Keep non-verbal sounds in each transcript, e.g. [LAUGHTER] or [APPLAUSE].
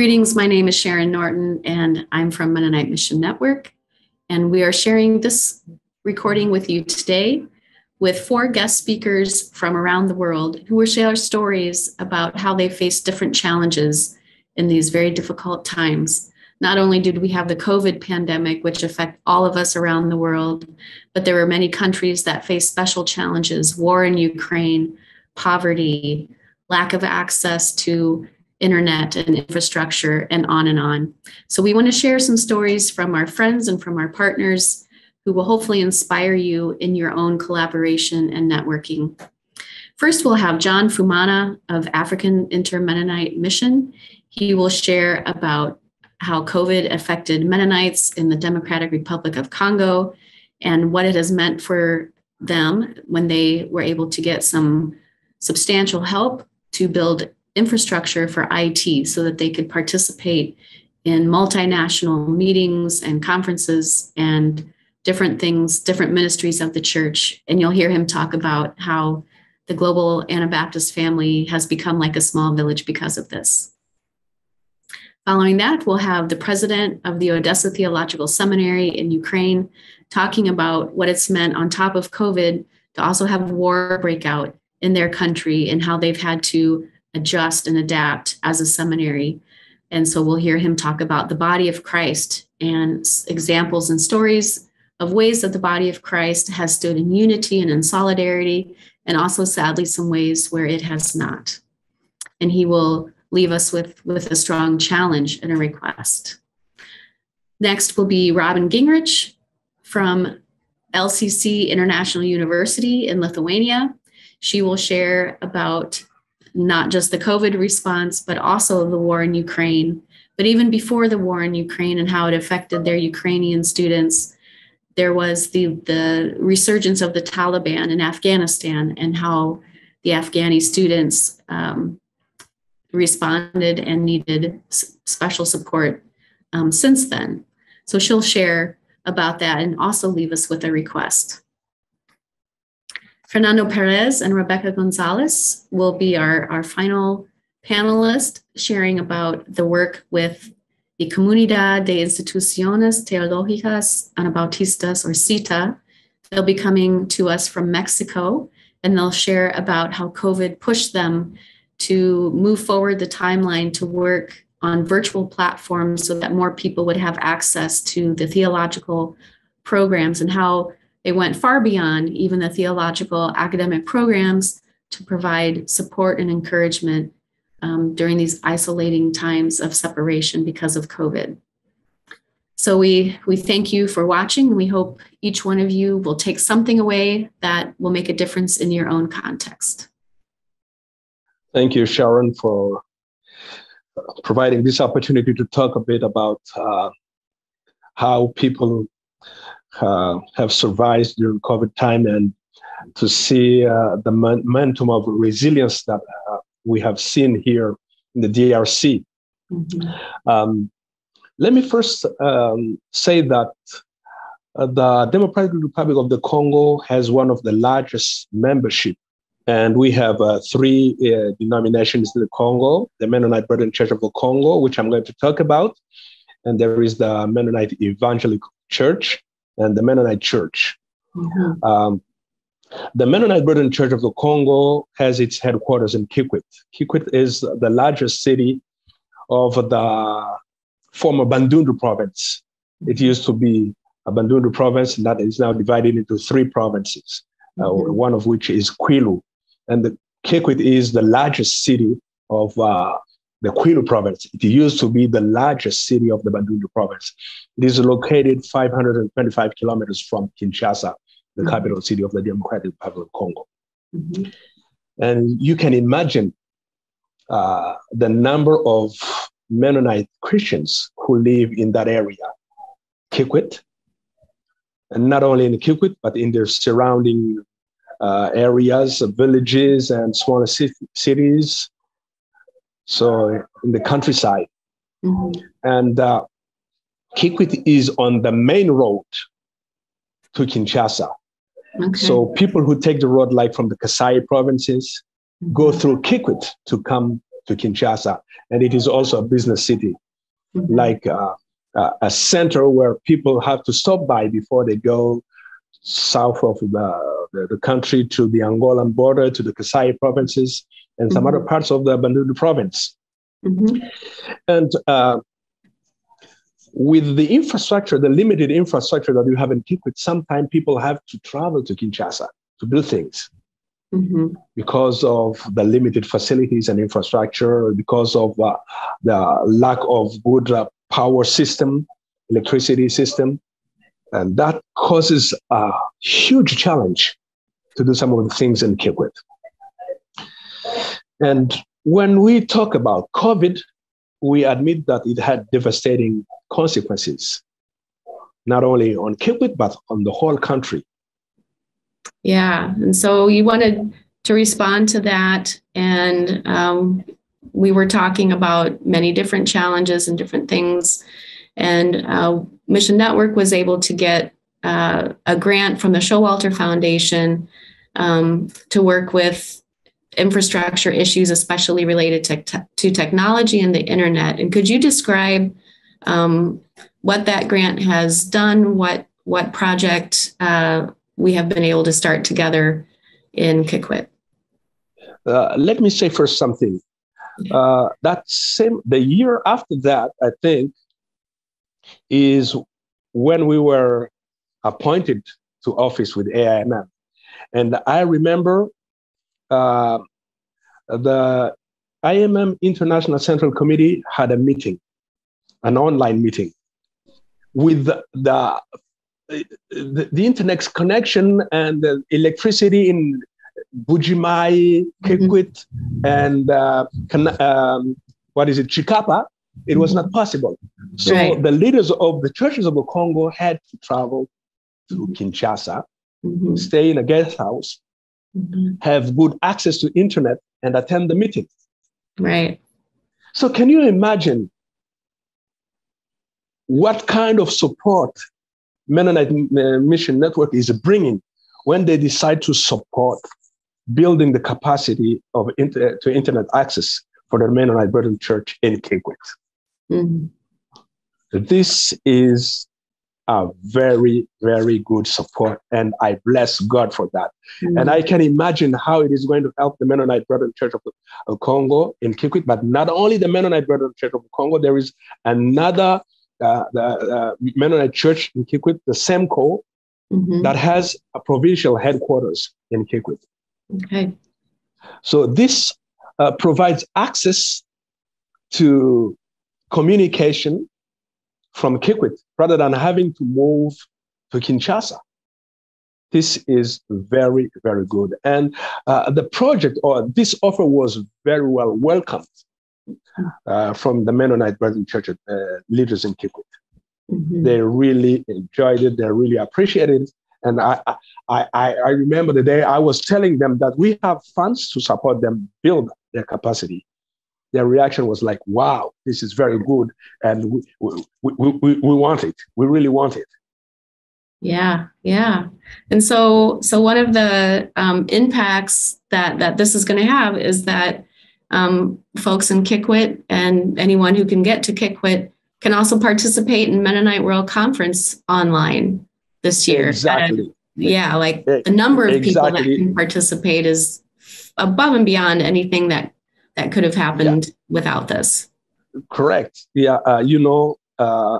Greetings, my name is Sharon Norton, and I'm from Mennonite Mission Network. And we are sharing this recording with you today with four guest speakers from around the world who will share stories about how they face different challenges in these very difficult times. Not only did we have the COVID pandemic, which affect all of us around the world, but there were many countries that face special challenges, war in Ukraine, poverty, lack of access to internet and infrastructure, and on and on. So, we want to share some stories from our friends and from our partners who will hopefully inspire you in your own collaboration and networking. First, we'll have John Fumana of African Inter Mennonite Mission. He will share about how COVID affected Mennonites in the Democratic Republic of Congo and what it has meant for them when they were able to get some substantial help to build infrastructure for IT so that they could participate in multinational meetings and conferences and different things, different ministries of the church. And you'll hear him talk about how the global Anabaptist family has become like a small village because of this. Following that, we'll have the president of the Odessa Theological Seminary in Ukraine talking about what it's meant on top of COVID to also have war breakout in their country and how they've had to adjust and adapt as a seminary. And so we'll hear him talk about the body of Christ and examples and stories of ways that the body of Christ has stood in unity and in solidarity, and also sadly some ways where it has not. And he will leave us with, with a strong challenge and a request. Next will be Robin Gingerich from LCC International University in Lithuania. She will share about not just the COVID response, but also the war in Ukraine. But even before the war in Ukraine and how it affected their Ukrainian students, there was the, the resurgence of the Taliban in Afghanistan and how the Afghani students um, responded and needed s- special support um, since then. So she'll share about that and also leave us with a request. Fernando Perez and Rebecca Gonzalez will be our, our final panelist sharing about the work with the Comunidad de Instituciones Teológicas Anabautistas, or CITA. They'll be coming to us from Mexico, and they'll share about how COVID pushed them to move forward the timeline to work on virtual platforms so that more people would have access to the theological programs and how they went far beyond even the theological academic programs to provide support and encouragement um, during these isolating times of separation because of COVID. So we we thank you for watching. We hope each one of you will take something away that will make a difference in your own context. Thank you, Sharon, for providing this opportunity to talk a bit about uh, how people have survived during COVID time and to see uh, the momentum of resilience that uh, we have seen here in the DRC. Mm-hmm. Um, let me first um, say that uh, the Democratic Republic of the Congo has one of the largest membership, and we have uh, three uh, denominations in the Congo: the Mennonite Brethren Church of the Congo, which I'm going to talk about, and there is the Mennonite Evangelical Church, and the Mennonite Church. Mm-hmm. Um, the Mennonite Brethren Church of the Congo has its headquarters in Kikwit. Kikwit is the largest city of the former Bandundu province. It mm-hmm. used to be a Bandundu province and that is now divided into three provinces, uh, mm-hmm. uh, one of which is Kwilu. And the Kikwit is the largest city of uh, the Kwilu province. It used to be the largest city of the Bandundu province. It is located 525 kilometers from Kinshasa, the mm-hmm. capital city of the Democratic Republic of Congo. Mm-hmm. And you can imagine uh, the number of Mennonite Christians who live in that area, Kikwit, and not only in Kikwit, but in their surrounding uh, areas, villages, and smaller cities so in the countryside. Mm-hmm. And uh, Kikwit is on the main road to Kinshasa. Okay. So people who take the road, like from the Kasai provinces, mm-hmm. go through Kikwit to come to Kinshasa, and it is also a business city, mm-hmm. like uh, uh, a center where people have to stop by before they go south of the, the, the country to the Angolan border, to the Kasai provinces, and some mm-hmm. other parts of the Bandundu province. Mm-hmm. And uh, with the infrastructure, the limited infrastructure that you have in Kikwit, sometimes people have to travel to Kinshasa to do things mm-hmm. because of the limited facilities and infrastructure, because of uh, the lack of good uh, power system, electricity system. And that causes a huge challenge to do some of the things in Kikwit. And when we talk about COVID, we admit that it had devastating consequences, not only on Kikwit, but on the whole country. Yeah. And so you wanted to respond to that. And um, we were talking about many different challenges and different things. And uh, Mission Network was able to get uh, a grant from the Showalter Foundation um, to work with infrastructure issues, especially related to, te- to technology and the internet. And could you describe um, what that grant has done, what what project uh, we have been able to start together in Kikwit? Uh, let me say first something. Uh, that same the year after that, I think, is when we were appointed to office with AIMM, and I remember uh, the AIMM International Central Committee had a meeting, an online meeting, with the, the the, the internet connection and the electricity in Mbuji-Mayi, Kikwit, mm-hmm. and uh, um, what is it, Tshikapa, it was not possible. So right. the leaders of the churches of the Congo had to travel to. Kinshasa, mm-hmm. stay in a guest house, mm-hmm. have good access to internet, and attend the meeting. Right. So can you imagine what kind of support Mennonite uh, Mission Network is bringing when they decide to support building the capacity of inter- to internet access for the Mennonite Brethren Church in Kikwit. Mm-hmm. This is a very, very good support, and I bless God for that. Mm-hmm. And I can imagine how it is going to help the Mennonite Brethren Church of, of Congo in Kikwit, but not only the Mennonite Brethren Church of Congo, there is another uh, the uh, Mennonite Church in Kikwit, the SEMCO, mm-hmm. that has a provincial headquarters in Kikwit. Okay. So this uh, provides access to communication from Kikwit rather than having to move to Kinshasa. This is very, very good. And uh, the project or this offer was very well welcomed uh, from the Mennonite Brethren Church uh, leaders in Kikwit. Mm-hmm. They really enjoyed it. They really appreciated it. And I, I, I, I remember the day I was telling them that we have funds to support them build their capacity. Their reaction was like, wow, this is very good. And we, we, we, we, want it. We really want it. Yeah, yeah. And so, so one of the um, impacts that that this is going to have is that um, folks in Kikwit and anyone who can get to Kikwit can also participate in Mennonite World Conference online this year. Exactly. yeah, like the number of exactly. people that can participate is above and beyond anything that that could have happened yeah. without this. Correct. Yeah, uh, you know, uh,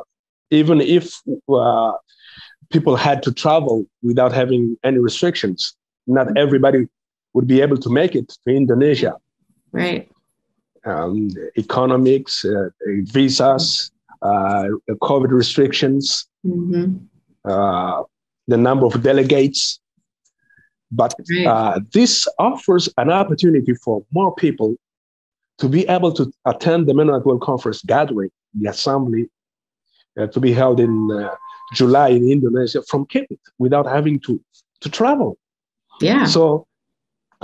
even if uh, people had to travel without having any restrictions, not everybody would be able to make it to Indonesia. Right. Um, economics, uh, visas, uh, COVID restrictions, mm-hmm. uh, the number of delegates. But right. Uh, this offers an opportunity for more people to be able to attend the Mennonite World Conference gathering, the assembly, uh, to be held in uh, July in Indonesia from Cape without having to, to travel. Yeah. So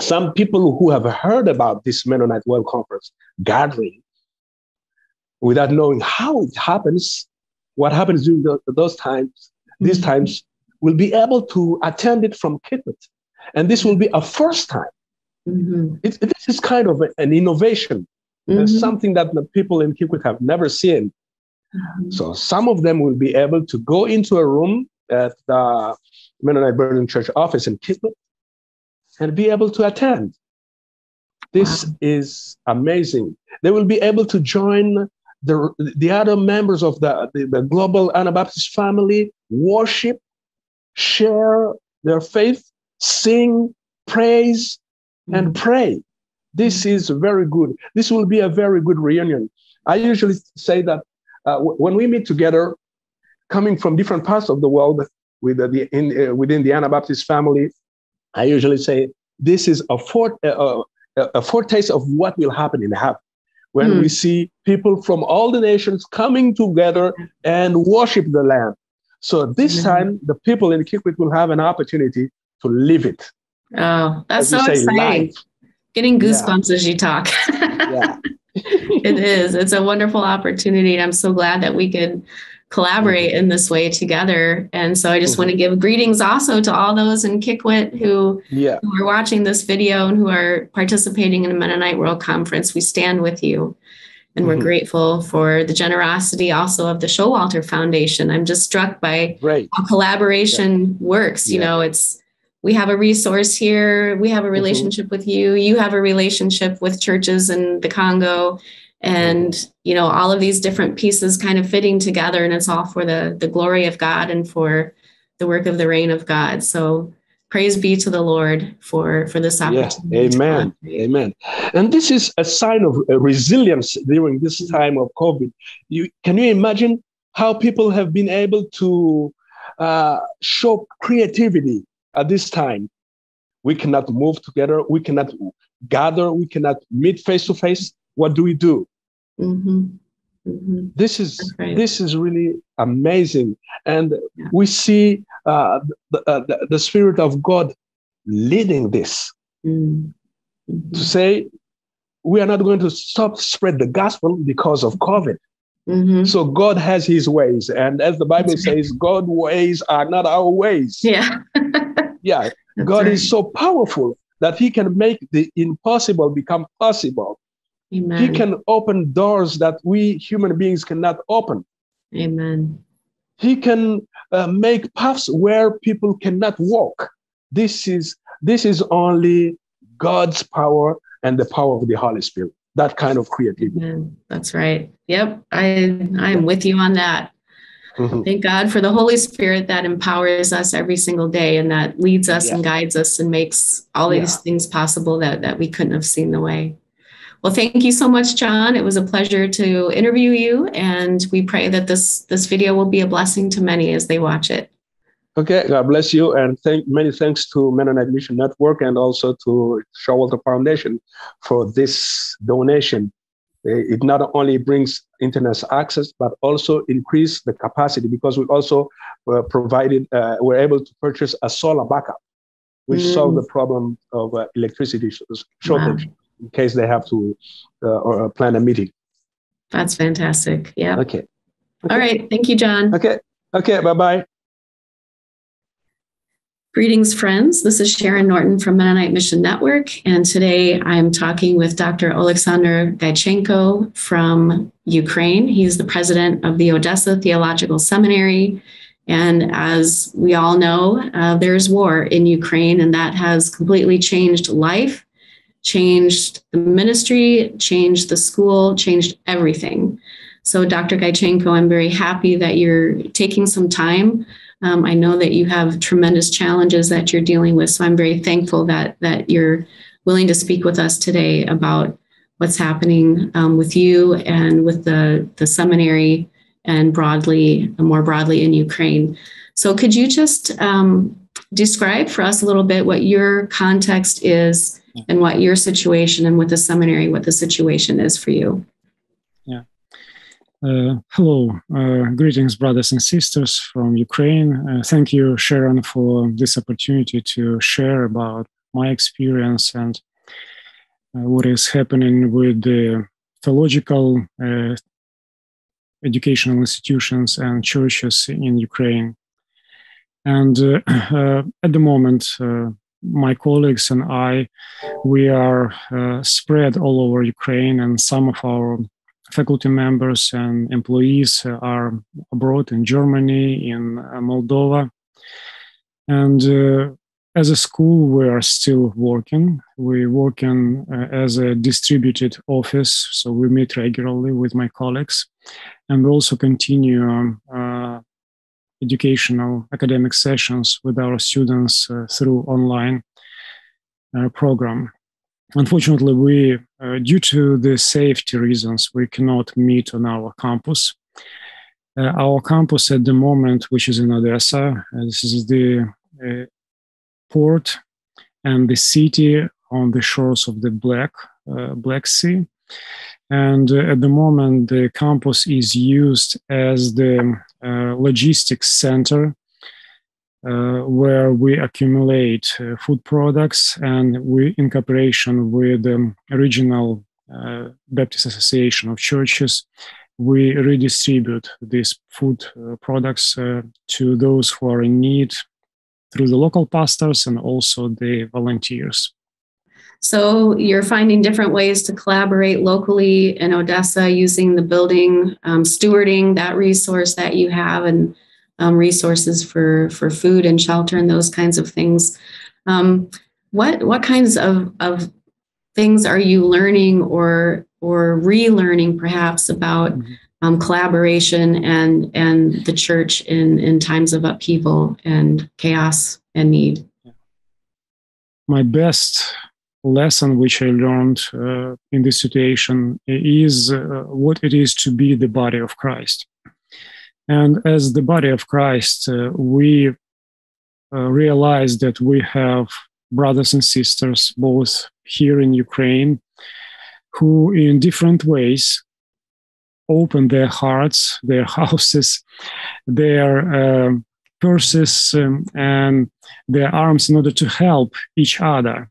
some people who have heard about this Mennonite World Conference gathering without knowing how it happens, what happens during the, those times, mm-hmm. these times, will be able to attend it from Kikwit. And this will be a first time. Mm-hmm. It, this is kind of an innovation mm-hmm. something that the people in Kikwit have never seen. Mm-hmm. So some of them will be able to go into a room at the Mennonite Brethren Church office in Kikwit and be able to attend. This wow. is amazing. They will be able to join the, the other members of the, the, the global Anabaptist family, worship, share their faith, sing, praise, and mm. pray. This mm. is very good. This will be a very good reunion. I usually say that uh, when we meet together, coming from different parts of the world with the, in, uh, within the Anabaptist family, I usually say this is a, fort, uh, a foretaste of what will happen in heaven when mm. we see people from all the nations coming together and worship the Lamb. So this mm-hmm. time, the people in Kikwit will have an opportunity to live it. Oh, that's so exciting. Live. Getting goosebumps yeah. as you talk. yeah. [LAUGHS] [LAUGHS] it is. It's a wonderful opportunity. I'm so glad that we could collaborate mm-hmm. in this way together. And so I just mm-hmm. want to give greetings also to all those in Kikwit who, yeah. who are watching this video and who are participating in the Mennonite World Conference. We stand with you. And mm-hmm. we're grateful for the generosity also of the Showalter Foundation. I'm just struck by right. how collaboration yeah. works. You yeah. know, it's we have a resource here, we have a mm-hmm. relationship with you, you have a relationship with churches in the Congo. And you know all of these different pieces kind of fitting together and it's all for the the glory of god and for the work of the reign of god. So praise be to the lord for for this opportunity. Yeah, amen. Amen. And this is a sign of resilience during this time of covid. You can you imagine how people have been able to uh, show creativity at this time we cannot move together we cannot gather we cannot meet face to face what do we do? Mm-hmm. Mm-hmm. This is this is really amazing, and yeah. we see uh, the, uh, the, the spirit of God leading this mm-hmm. to say we are not going to stop spread the gospel because of COVID. Mm-hmm. So God has His ways, and as the Bible That's says, right. God's ways are not our ways. Yeah, [LAUGHS] yeah. That's God right. is so powerful that He can make the impossible become possible. Amen. He can open doors that we human beings cannot open. Amen. He can uh, make paths where people cannot walk. This is this is only God's power and the power of the Holy Spirit. That kind of creativity. Amen. That's right. Yep, I I'm with you on that. Mm-hmm. Thank God for the Holy Spirit that empowers us every single day and that leads us yeah. and guides us and makes all yeah. these things possible that that we couldn't have seen the way. Well, thank you so much, John. It was a pleasure to interview you, and we pray that this this video will be a blessing to many as they watch it. Okay, God bless you, and thank many thanks to Mennonite Mission Network and also to Showalter Foundation for this donation. It not only brings internet access, but also increase the capacity because we also uh, provided, uh, we're able to purchase a solar backup, which mm. solved the problem of uh, electricity shortage. Wow in case they have to uh, or uh, plan a meeting. That's fantastic. Yeah. Okay. okay. All right. Thank you, John. Okay. Okay. Bye bye. Greetings, friends. This is Sharon Norton from Mennonite Mission Network, and today I'm talking with Dr. Oleksandr Geychenko from Ukraine. He's the president of the Odessa Theological Seminary. And as we all know, uh, there's war in Ukraine, and that has completely changed life changed the ministry, changed the school, changed everything. So, Dr. Geychenko, I'm very happy that you're taking some time. Um, I know that you have tremendous challenges that you're dealing with. So, I'm very thankful that, that you're willing to speak with us today about what's happening um, with you and with the, the seminary and broadly, more broadly in Ukraine. So, could you just um, describe for us a little bit what your context is and what your situation and with the seminary, what the situation is for you. Uh, hello, uh, greetings, brothers and sisters from Ukraine. Uh, thank you, Sharon, for this opportunity to share about my experience and uh, what is happening with the theological uh, educational institutions and churches in Ukraine. And uh, [CLEARS THROAT] at the moment, my colleagues and I, we are uh, spread all over Ukraine, and some of our faculty members and employees are abroad in Germany, in uh, Moldova. And uh, as a school, we are still working. We working uh, as a distributed office, so we meet regularly with my colleagues, and we also continue um, uh, educational academic sessions with our students uh, through online uh, program. Unfortunately, we, uh, due to the safety reasons, we cannot meet on our campus. Uh, our campus at the moment, which is in Odessa, uh, this is the uh, port and the city on the shores of the Black Black Sea. And at the moment, the campus is used as the uh, logistics center uh, where we accumulate uh, food products and we in cooperation with the regional uh, Baptist Association of Churches, we redistribute these food uh, products uh, to those who are in need through the local pastors and also the volunteers. So you're finding different ways to collaborate locally in Odessa using the building, um, stewarding that resource that you have, and um, resources for for food and shelter and those kinds of things. Um, what what kinds of of things are you learning or or relearning perhaps about mm-hmm. um, collaboration and and the church in in times of upheaval and chaos and need? My best lesson which I learned uh, in this situation is uh, what it is to be the body of Christ. And as the body of Christ, uh, we uh, realize that we have brothers and sisters, both here in Ukraine, who in different ways open their hearts, [LAUGHS] their houses, their um, purses, um, and their arms in order to help each other.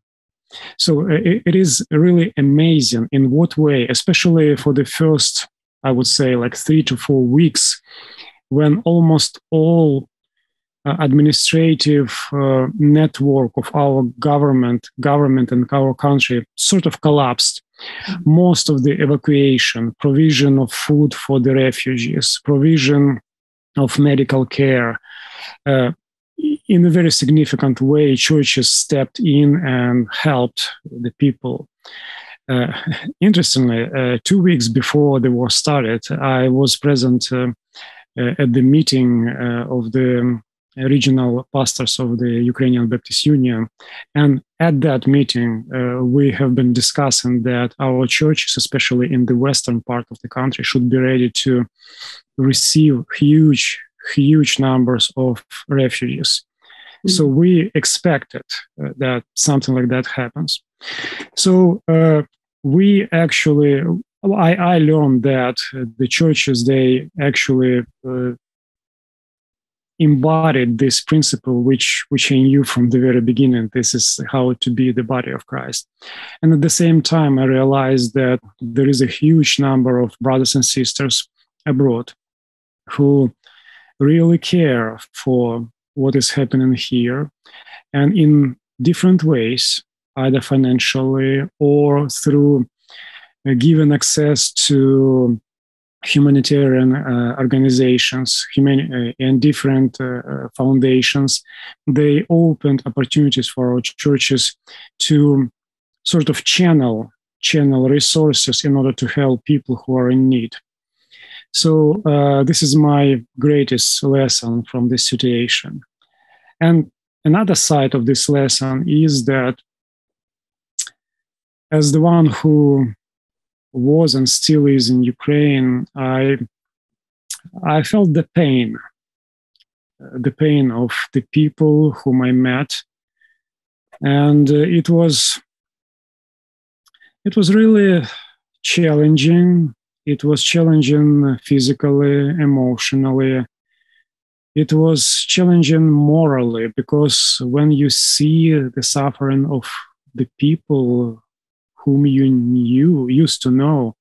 So uh, it, it is really amazing in what way, especially for the first, I would say, like three to four weeks, when almost all uh, administrative uh, network of our government, government and our country sort of collapsed. Mm-hmm. Most of the evacuation, provision of food for the refugees, provision of medical care, uh, in a very significant way, churches stepped in and helped the people. Uh, interestingly, uh, two weeks before the war started, I was present uh, at the meeting uh, of the regional pastors of the Ukrainian Baptist Union. And at that meeting, uh, we have been discussing that our churches, especially in the western part of the country, should be ready to receive huge huge numbers of refugees. Mm-hmm. So we expected uh, that something like that happens. So uh, we actually, I, I learned that the churches they actually uh, embodied this principle which which i knew from the very beginning. This is how to be the body of christ. And at the same time i realized that there is a huge number of brothers and sisters abroad who really care for what is happening here and in different ways either financially or through given access to humanitarian uh, organizations human, uh, and different uh, uh, foundations they opened opportunities for our churches to sort of channel channel resources in order to help people who are in need so uh, this is my greatest lesson from this situation. And another side of this lesson is that as the one who was and still is in Ukraine, I I felt the pain, the pain of the people whom I met, and uh, it was it was really challenging it was challenging physically, emotionally. It was challenging morally because when you see the suffering of the people whom you knew, used to know,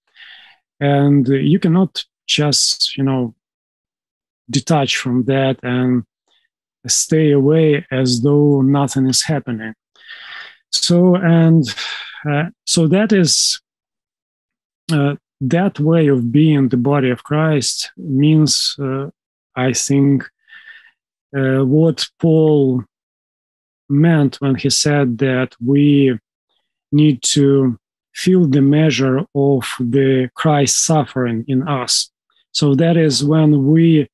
and you cannot just, you know, detach from that and stay away as though nothing is happening. so and uh, so that is uh, that way of being the body of Christ means, uh, I think, uh, what Paul meant when he said that we need to feel the measure of the Christ suffering in us. So that is when we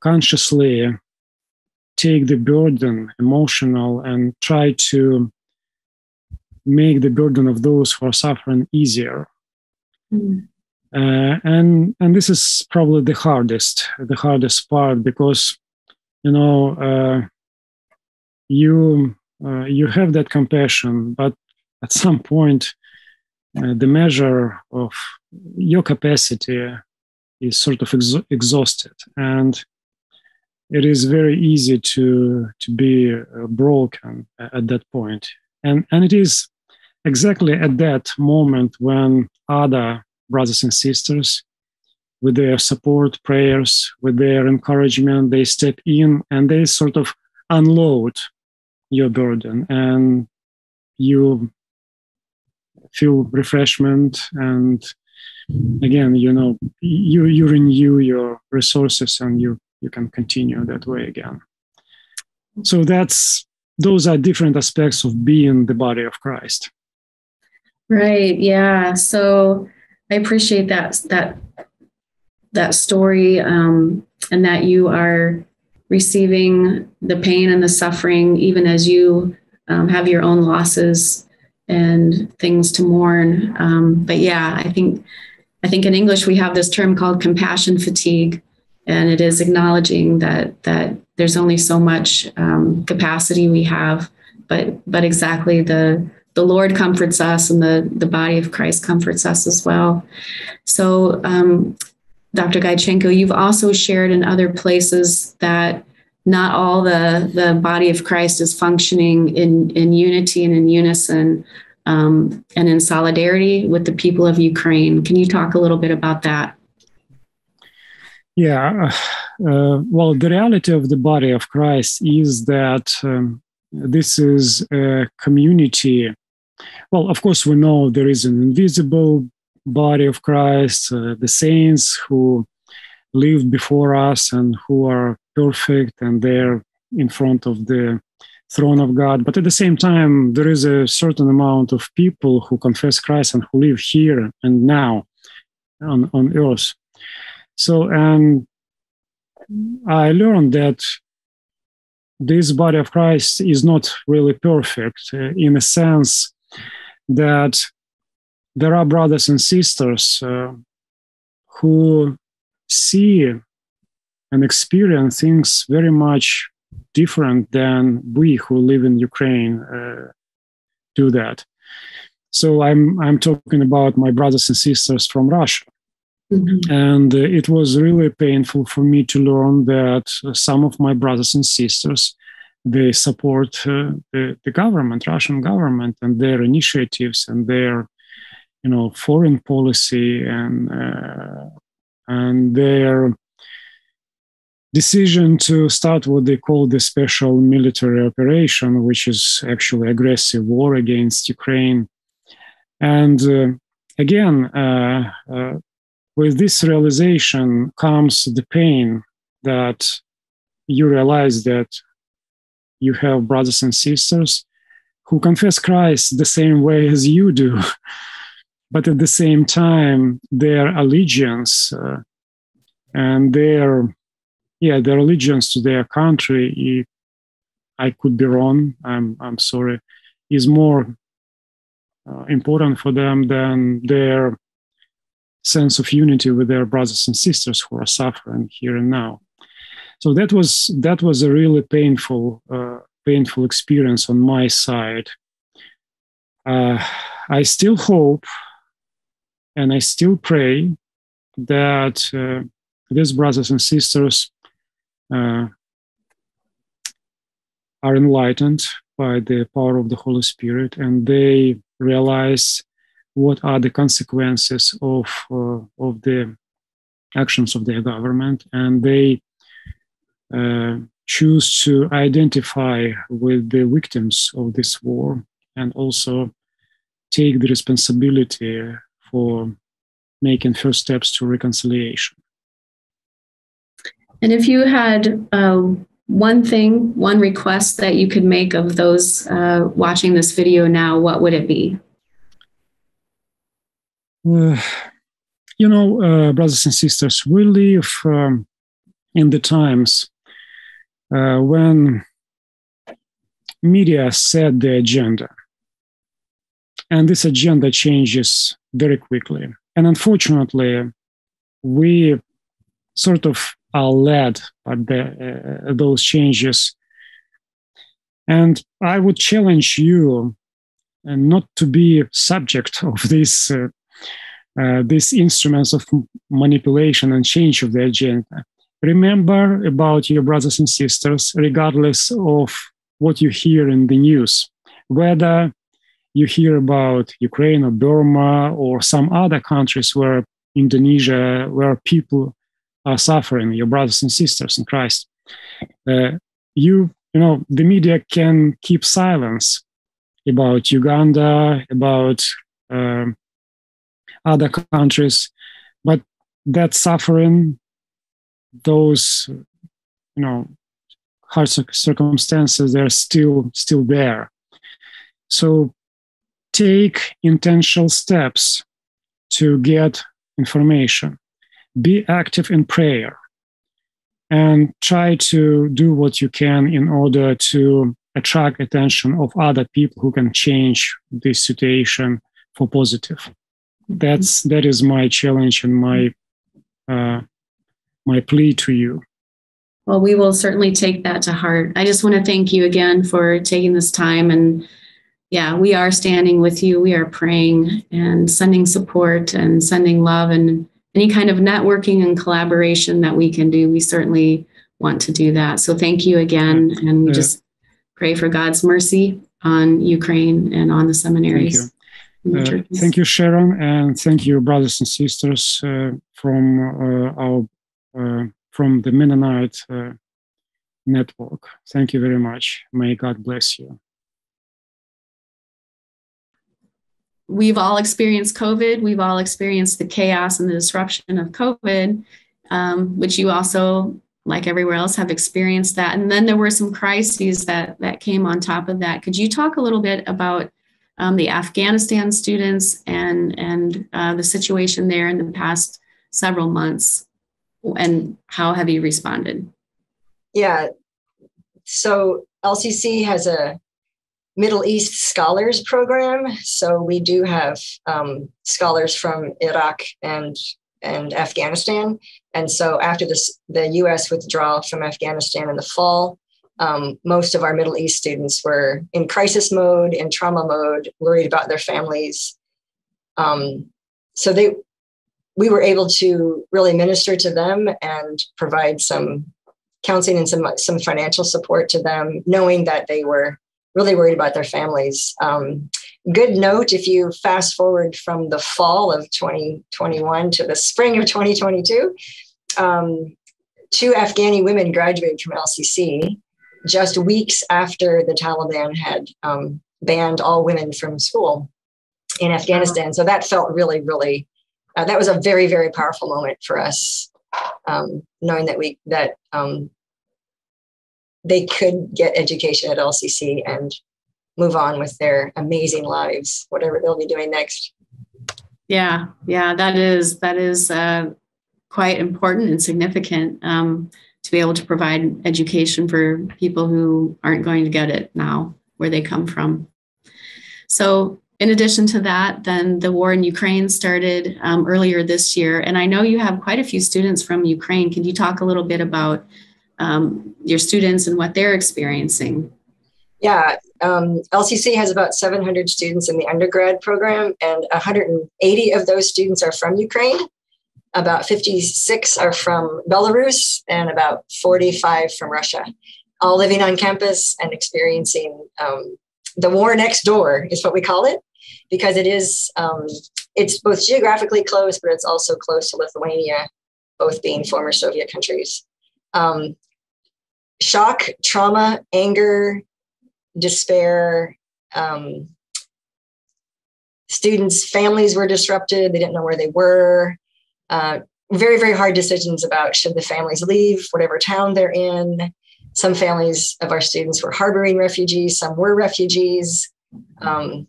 consciously take the burden, emotional, and try to make the burden of those who are suffering easier. Mm. Uh, and and this is probably the hardest, the hardest part because you know uh, you uh, you have that compassion, but at some point uh, the measure of your capacity is sort of ex- exhausted, and it is very easy to to be uh, broken at that point. point, and and it is exactly at that moment when other brothers and sisters, with their support, prayers, with their encouragement, they step in and they sort of unload your burden and you feel refreshment and again you know you you renew your resources and you you can continue that way again so that's those are different aspects of being the body of christ Right. Yeah. So I appreciate that that that story um, and that you are receiving the pain and the suffering even as you um, have your own losses and things to mourn. Um, but yeah, I think I think in English we have this term called compassion fatigue, and it is acknowledging that that there's only so much um, capacity we have, but but exactly the the Lord comforts us and the, the body of Christ comforts us as well. So, um, Dr. Geychenko, you've also shared in other places that not all the, the body of Christ is functioning in, in unity and in unison um, and in solidarity with the people of Ukraine. Can you talk a little bit about that? Yeah, uh, well, the reality of the body of Christ is that um, this is a community well, of course, we know there is an invisible body of Christ, uh, the saints who lived before us and who are perfect and they're in front of the throne of God. But at the same time, there is a certain amount of people who confess Christ and who live here and now on, on earth. So, and I learned that this body of Christ is not really perfect uh, in a sense that there are brothers and sisters uh, who see and experience things very much different than we who live in Ukraine uh, do that. So I'm I'm talking about my brothers and sisters from Russia. Mm-hmm. And uh, it was really painful for me to learn that some of my brothers and sisters they support uh, the, the government, Russian government, and their initiatives and their, you know, foreign policy and uh, and their decision to start what they call the special military operation, which is actually aggressive war against Ukraine. And uh, again, uh, uh, with this realization comes the pain that you realize that you have brothers and sisters who confess Christ the same way as you do, [LAUGHS] but at the same time, their allegiance uh, and their yeah their allegiance to their country, I could be wrong. I'm I'm sorry, is more uh, important for them than their sense of unity with their brothers and sisters who are suffering here and now so that was that was a really painful uh, painful experience on my side uh, i still hope and i still pray that uh, these brothers and sisters uh, are enlightened by the power of the holy spirit and they realize what are the consequences of uh, of the actions of their government and they uh, choose to identify with the victims of this war and also take the responsibility for making first steps to reconciliation. And if you had uh, one thing, one request that you could make of those uh, watching this video now, what would it be? Uh, you know, uh, brothers and sisters, we live um, in the times uh, when media set the agenda. And this agenda changes very quickly. And unfortunately, we sort of are led by the, uh, those changes. And I would challenge you uh, not to be subject of these uh, uh, these instruments of manipulation and change of the agenda. Remember about your brothers and sisters, regardless of what you hear in the news, whether you hear about Ukraine or Burma or some other countries where Indonesia, where people are suffering, your brothers and sisters in Christ. Uh, you, you know, the media can keep silence about Uganda, about um, other countries, but that suffering, those, you know, hard circumstances, they're still still there. So take intentional steps to get information. Be active in prayer and try to do what you can in order to attract attention of other people who can change this situation for positive. That's that is my challenge and my uh, my plea to you. Well we will certainly take that to heart. I just want to thank you again for taking this time and yeah we are standing with you we are praying and sending support and sending love and any kind of networking and collaboration that we can do, we certainly want to do that. So thank you again. And we just pray for God's mercy on Ukraine and on the seminaries. Thank you, uh, thank you Sharon. And thank you, brothers and sisters uh, from uh, our uh, from the Mennonite uh, network. Thank you very much. May God bless you. We've all experienced COVID. We've all experienced the chaos and the disruption of COVID, um, which you also, like everywhere else, have experienced that. And then there were some crises that that came on top of that. Could you talk a little bit about um, the Afghanistan students and and uh, the situation there in the past several months, and how have you responded? Yeah. So LCC has a Middle East Scholars Program. So we do have um, scholars from Iraq and and Afghanistan. And so after this, the U.S. withdrawal from Afghanistan in the fall, um, most of our Middle East students were in crisis mode, in trauma mode, worried about their families. Um, so they, we were able to really minister to them and provide some counseling and some some financial support to them, knowing that they were really worried about their families. Um, good note if you fast forward from the fall of 2021 to the spring of 2022, um, two Afghani women graduated from LCC just weeks after the Taliban had um, banned all women from school in Afghanistan. So that felt really, really, uh, that was a very, very powerful moment for us, um, knowing that we, that um, they could get education at LCC and move on with their amazing lives, whatever they'll be doing next. Yeah, yeah, that is that is uh, quite important and significant um, to be able to provide education for people who aren't going to get it now where they come from. So, in addition to that, then the war in Ukraine started um, earlier this year, and I know you have quite a few students from Ukraine. Can you talk a little bit about um, your students and what they're experiencing? Yeah, um, LCC has about 700 students in the undergrad program, and 180 of those students are from Ukraine. About 56 are from Belarus, and about 45 from Russia, all living on campus and experiencing um, the war next door, is what we call it, because it is um, it's both geographically close, but it's also close to Lithuania, both being former Soviet countries. Um, shock, trauma, anger, despair, um, students' families were disrupted. They didn't know where they were. Uh, very, very hard decisions about should the families leave whatever town they're in. Some families of our students were harboring refugees, some were refugees. Um,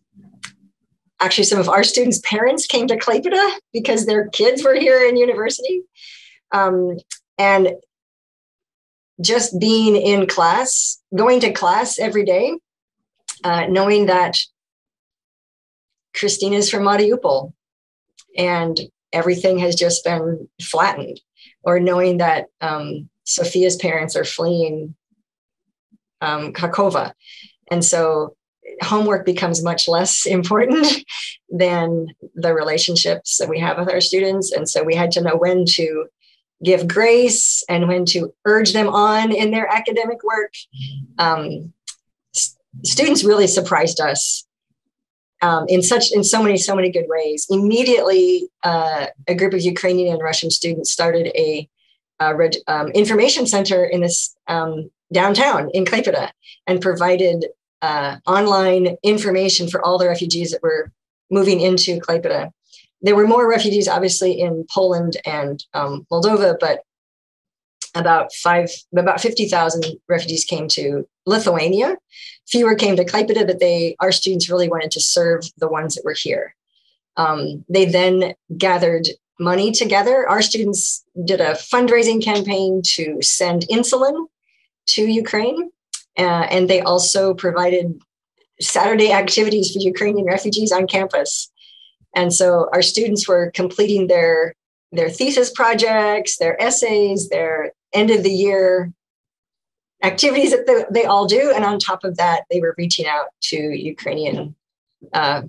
actually, some of our students' parents came to Klaipeda because their kids were here in university. Um, and just being in class, going to class every day, uh, knowing that Christina is from Mariupol and everything has just been flattened, or knowing that um, Sophia's parents are fleeing um, Kakhovka. And so homework becomes much less [LAUGHS] important than the relationships that we have with our students. And so we had to know when to give grace and when to urge them on in their academic work. Um, students really surprised us um, in such in so many so many good ways. Immediately, uh, a group of Ukrainian and Russian students started a, a reg, um, information center in this um, downtown in Klaipeda and provided uh, online information for all the refugees that were moving into Klaipeda. There were more refugees, obviously, in Poland and um, Moldova, but about five, about fifty thousand refugees came to Lithuania. Fewer came to Klaipeda, but they, our students really wanted to serve the ones that were here. Um, they then gathered money together. Our students did a fundraising campaign to send insulin to Ukraine, uh, and they also provided Saturday activities for Ukrainian refugees on campus. And so our students were completing their their thesis projects, their essays, their end of the year activities that they, they all do. And on top of that, they were reaching out to Ukrainian uh,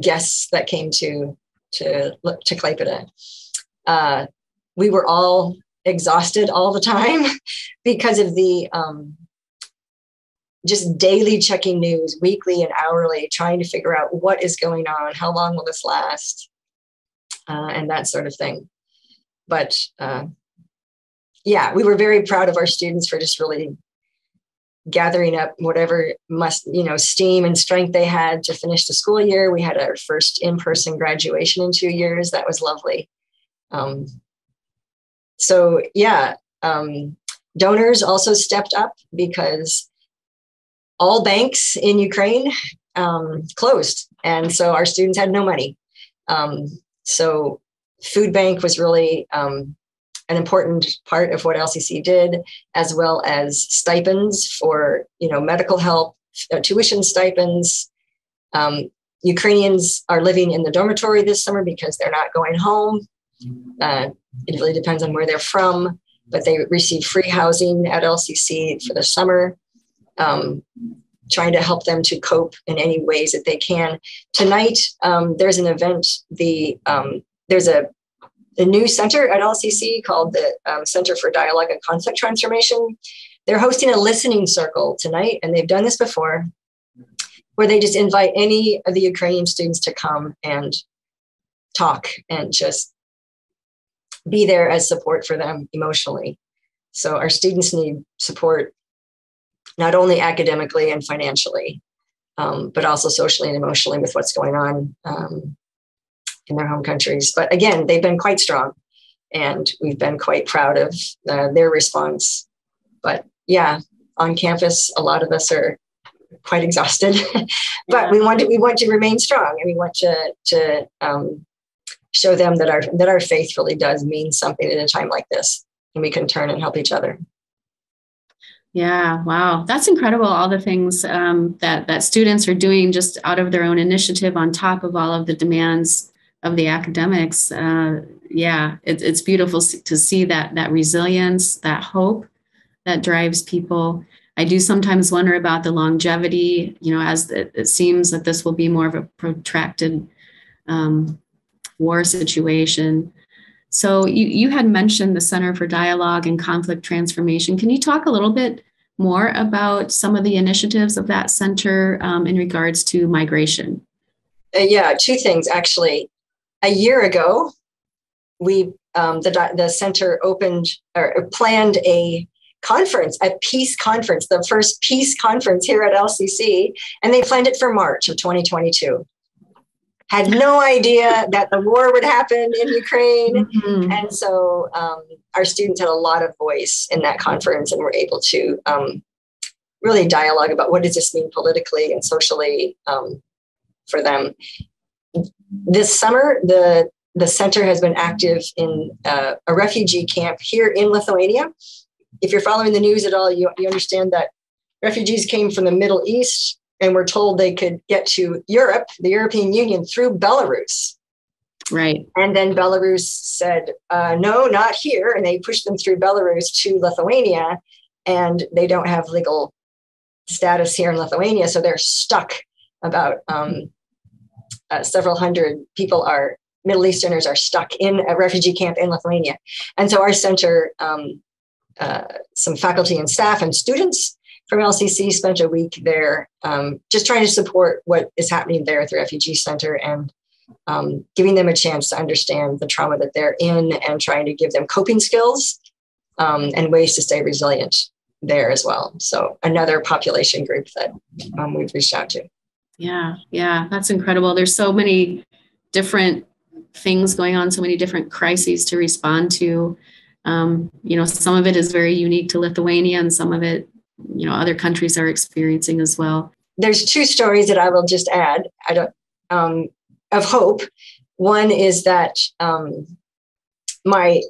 guests that came to to to Klaipeda. Uh, we were all exhausted all the time [LAUGHS] because of the um, just daily checking news, weekly and hourly, trying to figure out what is going on, how long will this last, uh, and that sort of thing. But uh, yeah, we were very proud of our students for just really gathering up whatever must you know steam and strength they had to finish the school year. We had our first in-person graduation in two years. That was lovely. Um, so yeah um, donors also stepped up because all banks in ukraine um, closed and so our students had no money um, so food bank was really um, an important part of what LCC did, as well as stipends for you know medical help, uh, tuition stipends. Um, Ukrainians are living in the dormitory this summer because they're not going home. Uh, it really depends on where they're from, but they receive free housing at LCC for the summer. Um, trying to help them to cope in any ways that they can. Tonight, um, there's an event. The um, there's a the new center at LCC called the um, Center for Dialogue and Conflict Transformation. They're hosting a listening circle tonight, and they've done this before, where they just invite any of the Ukrainian students to come and talk and just be there as support for them emotionally. So our students need support not only academically and financially, um, but also socially and emotionally with what's going on um, in their home countries. But again, they've been quite strong, and we've been quite proud of uh, their response. But yeah, on campus, a lot of us are quite exhausted, [LAUGHS] but yeah. we want to we want to remain strong, and we want to to um, show them that our that our faith really does mean something in a time like this, and we can turn and help each other. Yeah, wow, that's incredible! All the things um, that that students are doing just out of their own initiative, on top of all of the demands of the academics, uh, yeah, it, it's beautiful to see that that resilience, that hope that drives people. I do sometimes wonder about the longevity, you know, as it, it seems that this will be more of a protracted um, war situation. So you, you had mentioned the Center for Dialogue and Conflict Transformation. Can you talk a little bit more about some of the initiatives of that center um, in regards to migration? Uh, yeah, two things actually a year ago, we um, the the center opened or planned a conference, a peace conference, the first peace conference here at LCC, and they planned it for March of 2022. Had no idea that the war would happen in Ukraine. Mm-hmm. And so um, our students had a lot of voice in that conference and were able to um, really dialogue about what does this mean politically and socially um, for them. This summer, the the center has been active in uh, a refugee camp here in Lithuania. If you're following the news at all, you, you understand that refugees came from the Middle East and we were told they could get to Europe, the European Union, through Belarus. Right. And then Belarus said, uh, no, not here. And they pushed them through Belarus to Lithuania. And they don't have legal status here in Lithuania. So they're stuck. About um, uh, several hundred people are, Middle Easterners are stuck in a refugee camp in Lithuania. And so our center, um, uh, some faculty and staff and students from LCC spent a week there um, just trying to support what is happening there at the refugee center and um, giving them a chance to understand the trauma that they're in and trying to give them coping skills um, and ways to stay resilient there as well. So another population group that um, we've reached out to. Yeah, yeah, that's incredible. There's so many different things going on, so many different crises to respond to. Um, you know, some of it is very unique to Lithuania, and some of it you know other countries are experiencing as well. There's two stories that i will just add. I don't um, of hope. One is that um, my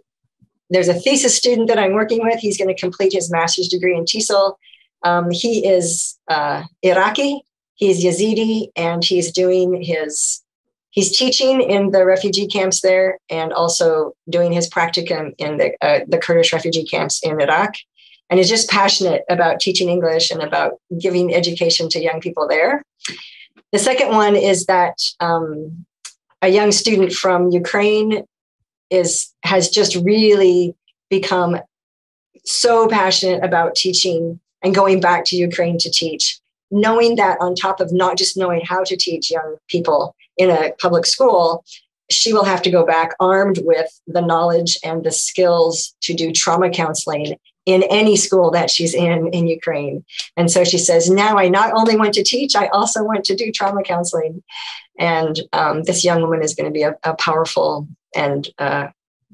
there's a thesis student that i'm working with. He's going to complete his master's degree in TESOL um, he is uh, iraqi. He's yazidi and he's doing his he's teaching in the refugee camps there and also doing his practicum in the, uh, the kurdish refugee camps in iraq and is just passionate about teaching English and about giving education to young people there. The second one is that um, a young student from Ukraine is has just really become so passionate about teaching and going back to Ukraine to teach, knowing that on top of not just knowing how to teach young people in a public school, she will have to go back armed with the knowledge and the skills to do trauma counseling in any school that she's in in Ukraine. And so she says, now I not only want to teach, I also want to do trauma counseling. And um, this young woman is going to be a, a powerful and uh,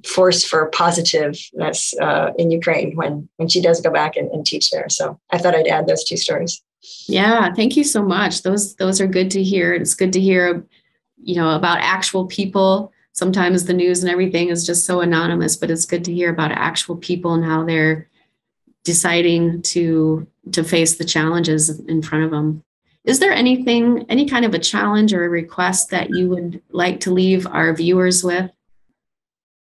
force for positiveness uh, in Ukraine when when she does go back and, and teach there. So I thought I'd add those two stories. Yeah, thank you so much. Those those are good to hear. It's good to hear, you know, about actual people. Sometimes the news and everything is just so anonymous, but it's good to hear about actual people and how they're deciding to to face the challenges in front of them is there anything any kind of a challenge or a request that you would like to leave our viewers with?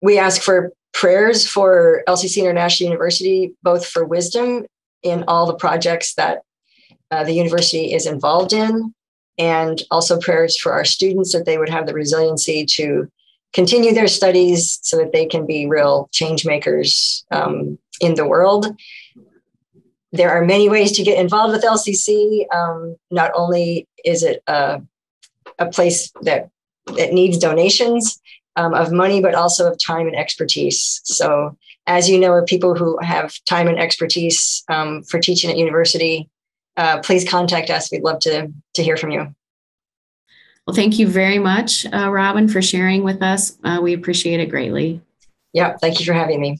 We ask for prayers for lcc international university both for wisdom in all the projects that uh, the university is involved in and also prayers for our students that they would have the resiliency to continue their studies so that they can be real change makers um, in the world there are many ways to get involved with LCC. Um, not only is it a, a place that that needs donations um, of money, but also of time and expertise. So, as you know, people who have time and expertise um, for teaching at university, uh, please contact us. We'd love to to hear from you. Well, thank you very much, uh, Robin, for sharing with us. Uh, we appreciate it greatly. Yeah, thank you for having me.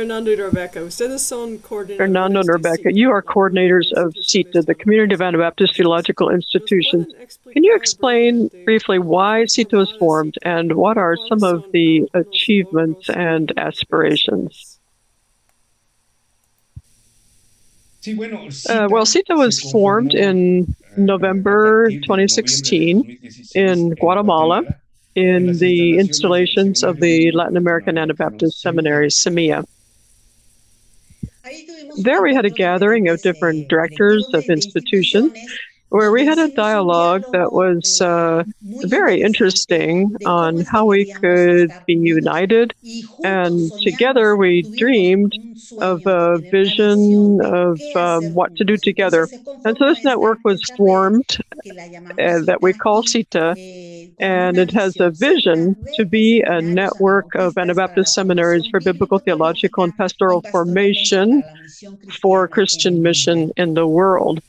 Fernando and Rebeca, ustedes son Fernando and Rebeca, you are coordinators of CITA, the Community of Anabaptist Theological Institutions. Can you explain briefly why CITA was formed and what are some of the achievements and aspirations? Uh, well, CITA was formed in November 2016 in Guatemala in the installations of the Latin American Anabaptist Seminary, SEMILLA. There we had a gathering of different directors of institutions where we had a dialogue that was uh, very interesting on how we could be united. And together we dreamed of a vision of um, what to do together. And so this network was formed uh, that we call CITA, and it has a vision to be a network of Anabaptist seminaries for biblical, theological, and pastoral formation for Christian mission in the world.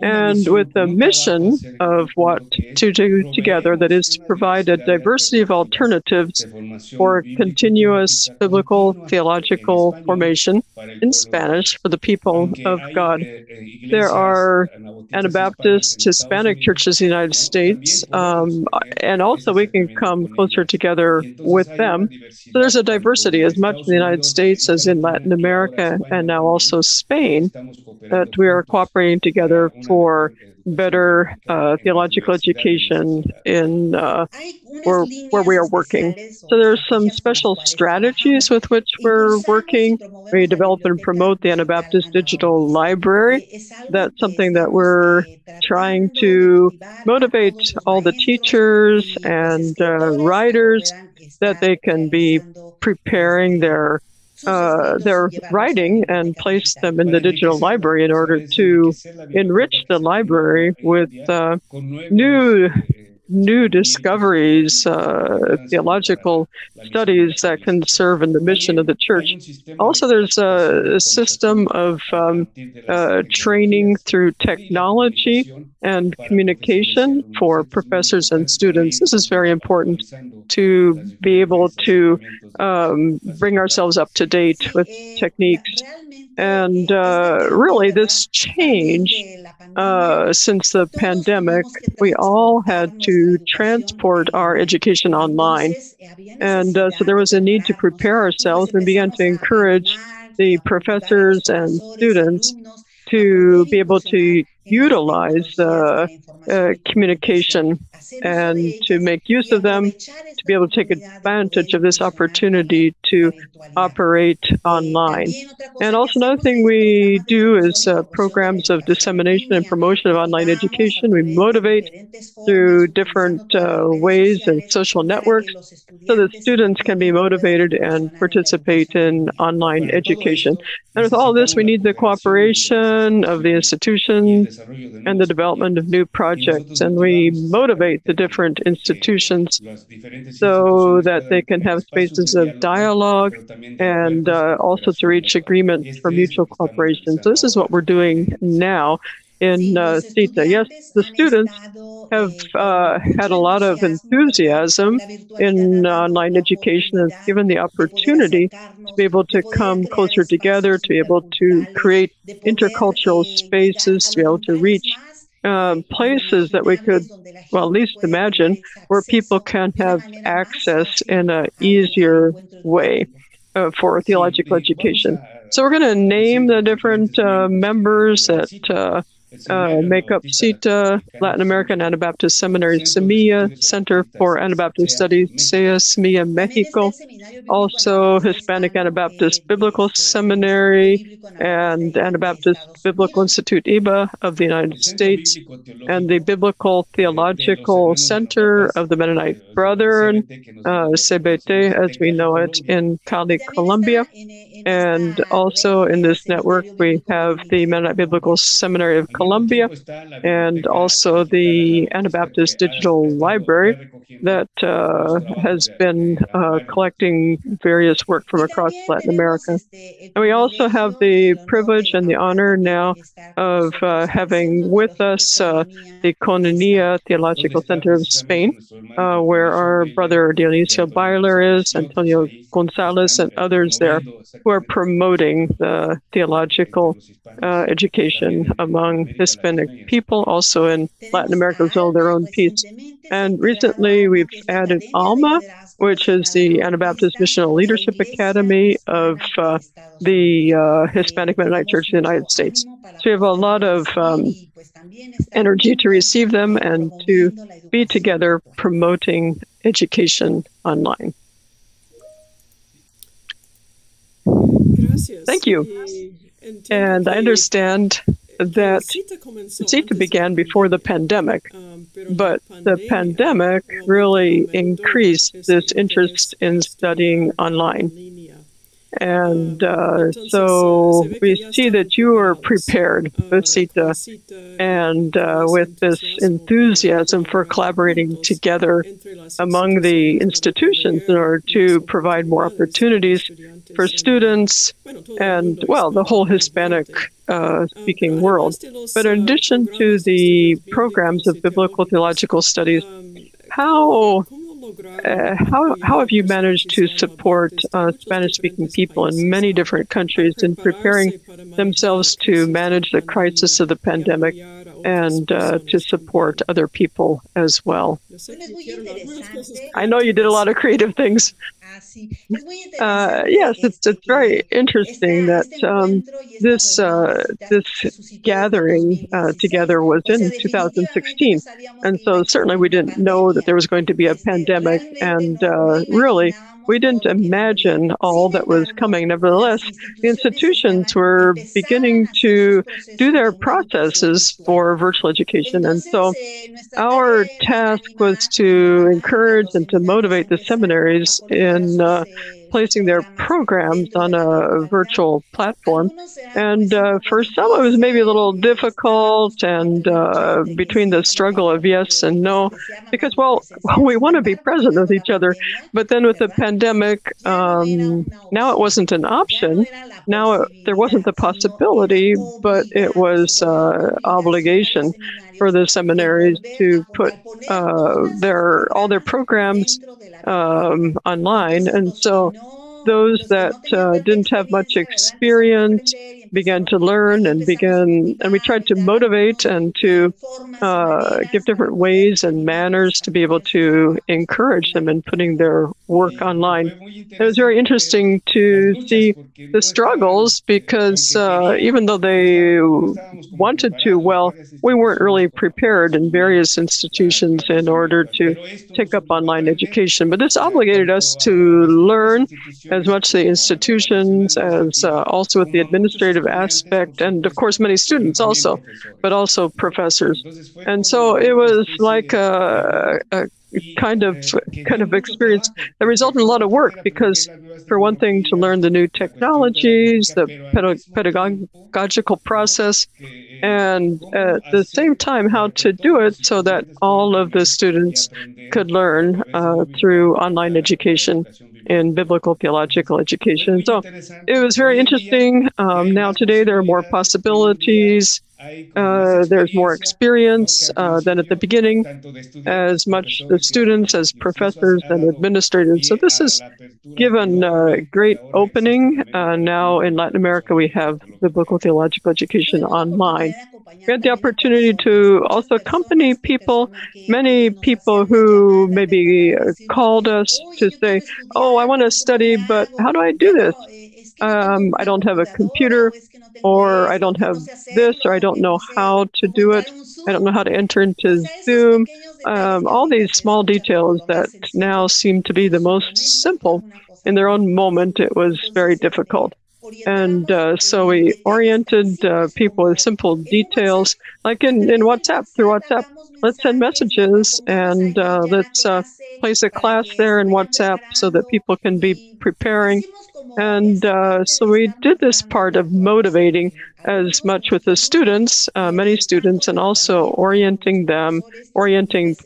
And with the mission of what to do together that is to provide a diversity of alternatives for continuous biblical theological formation in Spanish for the people of God. There are Anabaptist Hispanic churches in the United States, um, and also we can come closer together with them. So there's a diversity as much in the United States as in Latin America and now also Spain that we are cooperating together for better uh, theological education in uh, where, where we are working. So there's some special strategies with which we're working. We develop and promote the Anabaptist Digital Library. That's something that we're trying to motivate all the teachers and uh, writers that they can be preparing their uh, their writing and place them in the digital library in order to enrich the library with uh, new new discoveries, uh, theological studies that can serve in the mission of the church. Also, there's a, a system of um, uh, training through technology and communication for professors and students. This is very important to be able to um, bring ourselves up to date with techniques. And uh, really, this change uh, since the pandemic, we all had to transport our education online. And uh, so there was a need to prepare ourselves and began to encourage the professors and students to be able to utilize uh, communication and to make use of them to be able to take advantage of this opportunity to operate online. And also, another thing we do is uh, programs of dissemination and promotion of online education. We motivate through different uh, ways and social networks so that students can be motivated and participate in online education. And with all this, we need the cooperation of the institutions and the development of new projects. And we motivate the different institutions so that they can have spaces of dialogue and uh, also to reach agreements for mutual cooperation. So this is what we're doing now in uh, CITA. Yes, the students have uh, had a lot of enthusiasm in online education and given the opportunity to be able to come closer together, to be able to create intercultural spaces, to be able to reach um, places that we could, well, at least imagine, where people can have access in an easier way uh, for theological education. So we're going to name the different uh, members that uh, make up CITA, Latin American Anabaptist Seminary, Semilla, Center for Anabaptist Studies, SEA, Semilla, Mexico, also Hispanic Anabaptist Biblical Seminary and Anabaptist Biblical Institute, IBA of the United States, and the Biblical Theological Center of the Mennonite Brethren, uh, CBT as we know it, in Cali, Colombia. And also in this network, we have the Mennonite Biblical Seminary of Colombia and also the Anabaptist Digital Library that uh, has been uh, collecting various work from across Latin America. And we also have the privilege and the honor now of uh, having with us uh, the Koinonia Theological Center of Spain, uh, where our brother Dionisio Byler is, Antonio Gonzalez, and others there who are promoting the theological uh, education among Hispanic people, also in Latin America as well, their own piece. And recently we've added ALMA, which is the Anabaptist Missional Leadership Academy of uh, the uh, Hispanic Mennonite Church in the United States. So we have a lot of um, energy to receive them and to be together promoting education online. Thank you. And I understand that CITA began before the pandemic, but the pandemic really increased this interest in studying online. And uh, so we see that you are prepared with and uh, with this enthusiasm for collaborating together among the institutions in order to provide more opportunities for students and, well, the whole Hispanic uh, speaking world. But in addition to the programs of biblical theological studies, how uh, how, how have you managed to support uh, Spanish speaking people in many different countries in preparing themselves to manage the crisis of the pandemic and uh, to support other people as well. I know you did a lot of creative things. Uh, yes, it's, it's very interesting that um, this uh, this gathering uh, together was in 2016, and so certainly we didn't know that there was going to be a pandemic, and uh, really we didn't imagine all that was coming. Nevertheless, the institutions were beginning to do their processes for virtual education. And so our task was to encourage and to motivate the seminaries in uh, placing their programs on a virtual platform. And uh, for some, it was maybe a little difficult and uh, between the struggle of yes and no, because, well, [LAUGHS] we want to be present with each other. But then with the pandemic, um, now it wasn't an option. Now it, there wasn't the possibility, but it was uh, obligation for the seminaries to put uh, their all their programs um, online, and so those that uh, didn't have much experience began to learn and began, and we tried to motivate and to uh, give different ways and manners to be able to encourage them in putting their work online. It was very interesting to see the struggles because uh, even though they wanted to, well, we weren't really prepared in various institutions in order to take up online education. But this obligated us to learn as much the institutions as uh, also with the administrative aspect, and of course many students also, but also professors. And so it was like a, a kind of kind of experience that resulted in a lot of work because for one thing to learn the new technologies the pedagogical process and at the same time how to do it so that all of the students could learn uh, through online education in biblical theological education. So it was very interesting. Um, now, today, there are more possibilities. Uh, there's more experience uh, than at the beginning, as much the students as professors and administrators. So this has given a great opening. Uh, now in Latin America, we have biblical theological education online. We had the opportunity to also accompany people, many people who maybe called us to say, Oh, I want to study, but how do I do this? Um, I don't have a computer, or I don't have this, or I don't know how to do it. I don't know how to enter into Zoom. Um, all these small details that now seem to be the most simple. In their own moment, it was very difficult. And uh, so we oriented uh, people with simple details, like in, in WhatsApp, through WhatsApp. Let's send messages and uh, let's uh, place a class there in WhatsApp so that people can be preparing. And uh, so we did this part of motivating as much with the students, uh, many students, and also orienting them, orienting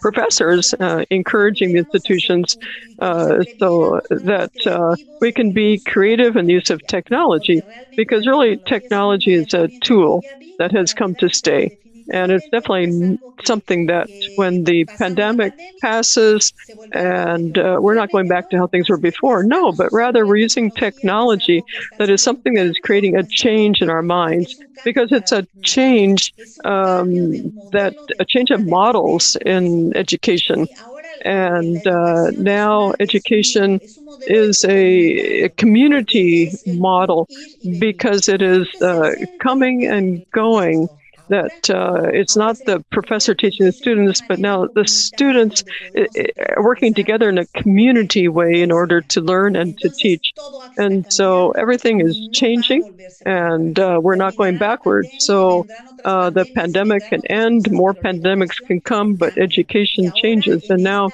professors, uh, encouraging the institutions uh, so that uh, we can be creative in the use of technology, because really technology is a tool that has come to stay. And it's definitely something that when the pandemic passes and uh, we're not going back to how things were before, no, but rather we're using technology that is something that is creating a change in our minds because it's a change um, that a change of models in education. And uh, now education is a, a, community model because it is uh, coming and going that uh, it's not the professor teaching the students, but now the students are working together in a community way in order to learn and to teach. And so everything is changing, and uh, we're not going backward. So uh, the pandemic can end, more pandemics can come, but education changes. And now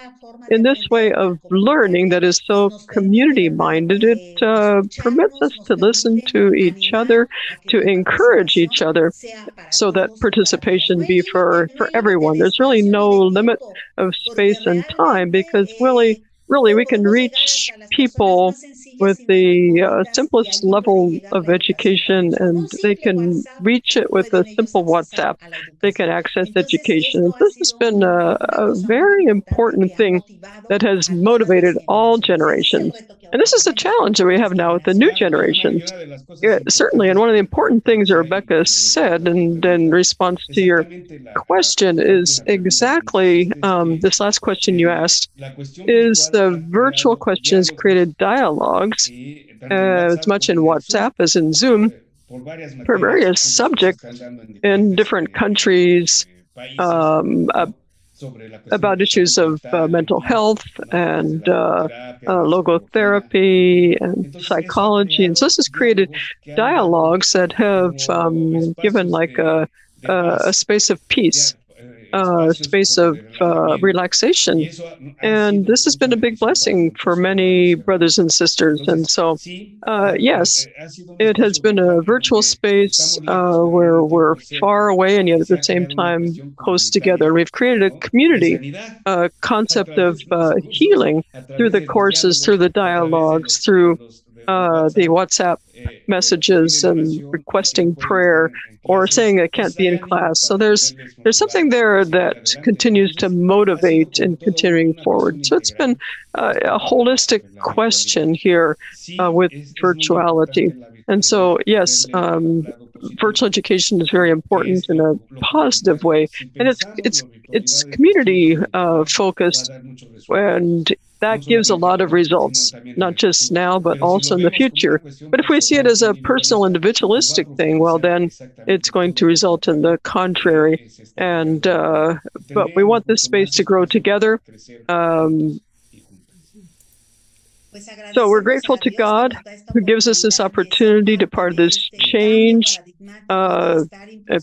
in this way of learning that is so community minded, it uh, permits us to listen to each other, to encourage each other, so that participation be for, for everyone. There's really no limit of space and time because really, really, we can reach people with the uh, simplest level of education, and they can reach it with a simple WhatsApp. They can access education. This has been a, a very important thing that has motivated all generations. And this is the challenge that we have now with the new generations. Yeah, certainly, and one of the important things that Rebeca said, and in response to your question, is exactly um, this last question you asked: is the virtual questions created dialogues uh, as much in WhatsApp as in Zoom for various subjects in different countries. Um, uh, about issues of uh, mental health and uh, uh, logotherapy and psychology. And so this has created dialogues that have um, given like a, a, a space of peace uh, space of uh, relaxation. And this has been a big blessing for many brothers and sisters. And so, uh, yes, it has been a virtual space uh, where we're far away and yet at the same time close together. We've created a community a concept of uh, healing through the courses, through the dialogues, through uh, the WhatsApp messages and requesting prayer or saying I can't be in class. So there's there's something there that continues to motivate in continuing forward. So it's been uh, a holistic question here uh, with virtuality. And so yes, um, virtual education is very important in a positive way, and it's it's it's community uh, focused and that gives a lot of results, not just now, but also in the future. But if we see it as a personal, individualistic thing, well, then it's going to result in the contrary. And uh, but we want this space to grow together. Um, so we're grateful to God who gives us this opportunity to part of this change, uh, uh,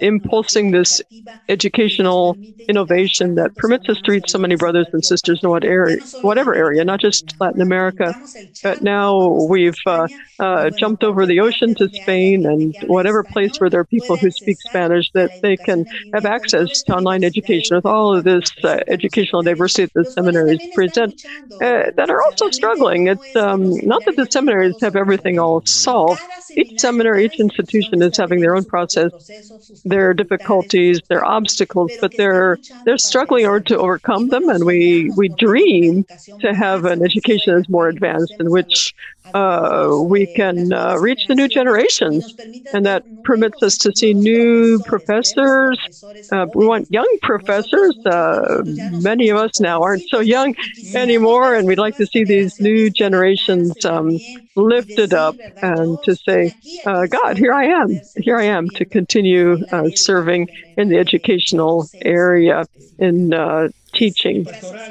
impulsing this educational innovation that permits us to reach so many brothers and sisters in what area, whatever area, not just Latin America, but now we've uh, uh, jumped over the ocean to Spain and whatever place where there are people who speak Spanish that they can have access to online education with all of this uh, educational diversity that the seminaries present uh, that are also struggling. It's um, not that the seminaries have everything all solved. Each seminary, each institution is having their own process, their difficulties, their obstacles, but they're they're struggling or to overcome them. And we we dream to have an education that's more advanced, in which uh, we can uh, reach the new generations, and that permits us to see new professors. Uh, we want young professors. Uh, many of us now aren't so young anymore, and we'd like to see these new generations um, lifted up and to say, uh, God, here I am, here I am to continue uh, serving in the educational area in teaching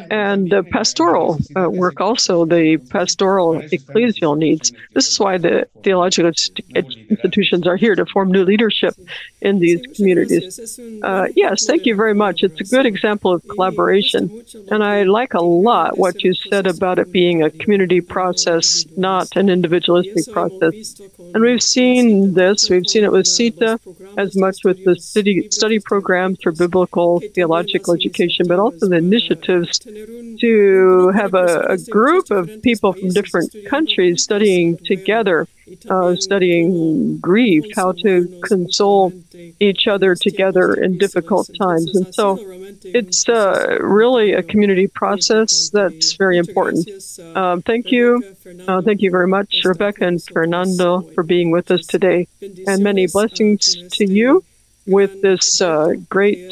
and the pastoral uh, work also the pastoral ecclesial needs. This is why the theological institutions are here to form new leadership in these communities. Uh, yes thank you very much. It's a good example of collaboration and i like a lot what you said about it being a community process not an individualistic process. And we've seen this. We've seen it with CITA as much with the CITA study programs for biblical theological education but also initiatives to have a, a group of people from different countries studying together, uh, studying grief, how to console each other together in difficult times. And so it's uh, really a community process that's very important. Um, thank you. Uh, thank you very much, Rebeca and Fernando, for being with us today. And many blessings to you with this uh, great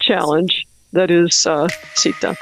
challenge that is uh, CITA.